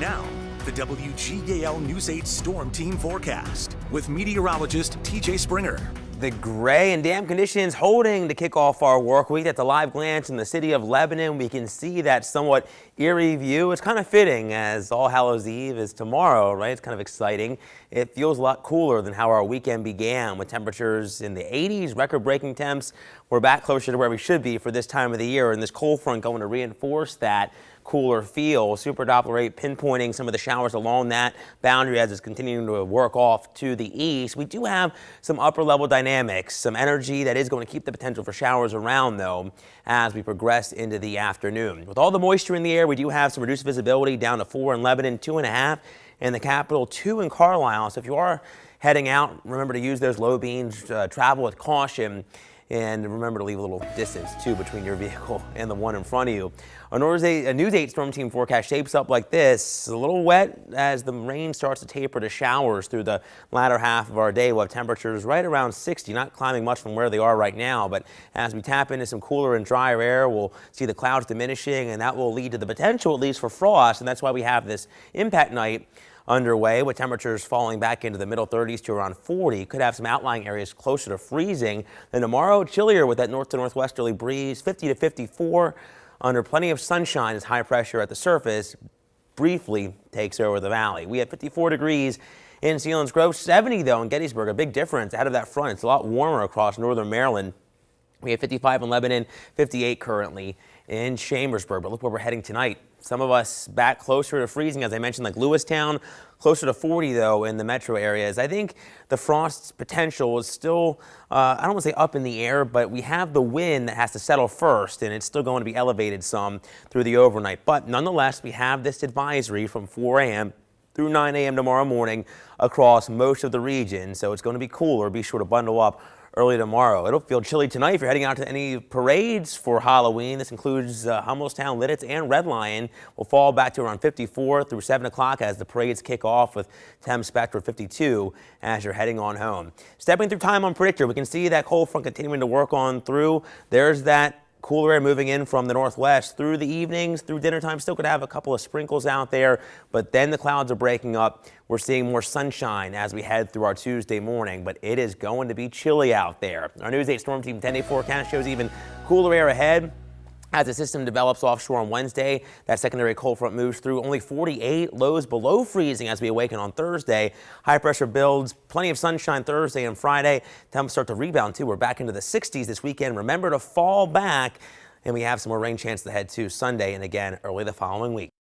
Now, the WGAL News 8 Storm Team forecast with meteorologist TJ Springer. The gray and damp conditions holding to kick off our work week. At the live glance in the city of Lebanon. We can see that somewhat eerie view. It's kind of fitting as All Hallows Eve is tomorrow, right? It's kind of exciting. It feels a lot cooler than how our weekend began with temperatures in the 80s, record breaking temps. We're back closer to where we should be for this time of the year, and this cold front going to reinforce that cooler feel. Super Doppler 8 pinpointing some of the showers along that boundary as it's continuing to work off to the east. We do have some upper level dynamics, some energy that is going to keep the potential for showers around though as we progress into the afternoon. With all the moisture in the air, we do have some reduced visibility down to four in Lebanon, two and a half in the capital, two in Carlisle. So if you are heading out, remember to use those low beams, uh, travel with caution. And remember to leave a little distance too between your vehicle and the one in front of you. A News 8, a News 8 Storm Team forecast shapes up like this. A little wet as the rain starts to taper to showers through the latter half of our day. We'll have temperatures right around 60, not climbing much from where they are right now. But as we tap into some cooler and drier air, we'll see the clouds diminishing, and that will lead to the potential, at least, for frost. And that's why we have this impact night underway with temperatures falling back into the middle 30s to around 40. Could have some outlying areas closer to freezing. Then tomorrow, chillier with that north to northwesterly breeze, 50 to 54 under plenty of sunshine as high pressure at the surface briefly takes over the valley. We have 54 degrees in Selinsgrove, 70 though in Gettysburg, a big difference out of that front. It's a lot warmer across northern Maryland. We have 55 in Lebanon, 58 currently in Chambersburg. But look where we're heading tonight. Some of us back closer to freezing, as I mentioned, like Lewistown, closer to 40 though in the metro areas. I think the frost's potential is still, uh, I don't want to say up in the air, but we have the wind that has to settle first, and it's still going to be elevated some through the overnight. But nonetheless, we have this advisory from 4 a.m. through 9 a.m. tomorrow morning across most of the region. So it's going to be cooler. Be sure to bundle up early tomorrow. It'll feel chilly tonight if you're heading out to any parades for Halloween. This includes uh, Hummelstown, Lititz, and Red Lion. We'll fall back to around 54 through 7 o'clock as the parades kick off with temp spectra 52 as you're heading on home. Stepping through time on Predictor, we can see that cold front continuing to work on through. There's that Cooler air moving in from the northwest through the evenings, through dinner time. Still could have a couple of sprinkles out there, but then the clouds are breaking up. We're seeing more sunshine as we head through our Tuesday morning, but it is going to be chilly out there. Our News 8 Storm Team 10 day forecast shows even cooler air ahead. As the system develops offshore on Wednesday, that secondary cold front moves through only 48 lows below freezing as we awaken on Thursday. High pressure builds, plenty of sunshine Thursday and Friday. Temps start to rebound too. We're back into the 60s this weekend. Remember to fall back and we have some more rain chance ahead too Sunday and again early the following week.